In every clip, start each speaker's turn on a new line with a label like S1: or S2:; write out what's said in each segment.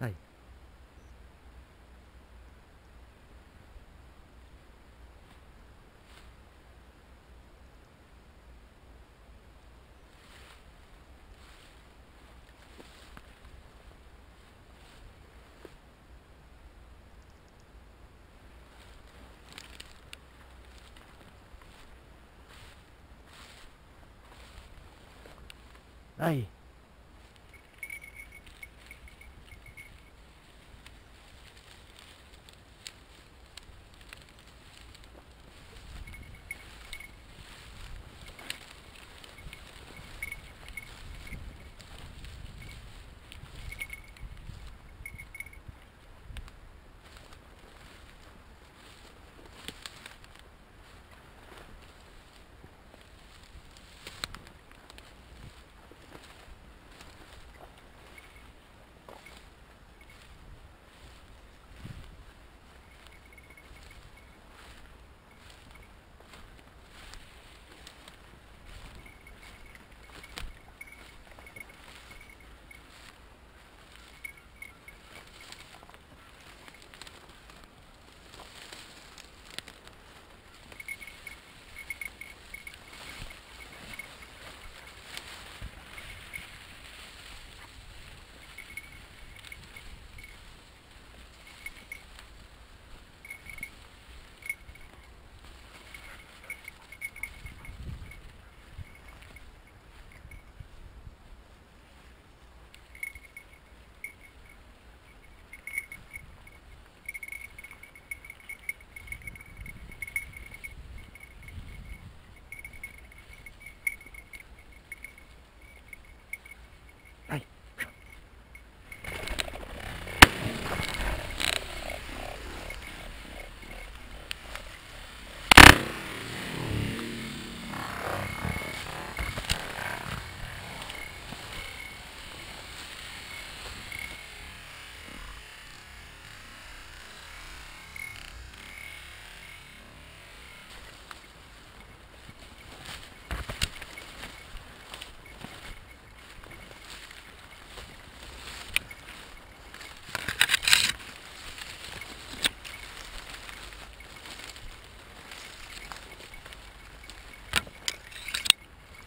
S1: はい、はい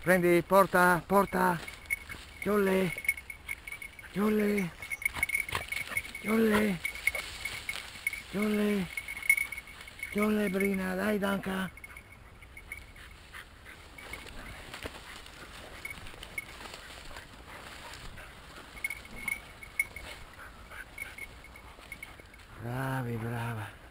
S1: Prendi, porta, porta. Giolle. Giolle. Giolle. Giolle. Giolle Brina, dai Danca. Bravi, brava.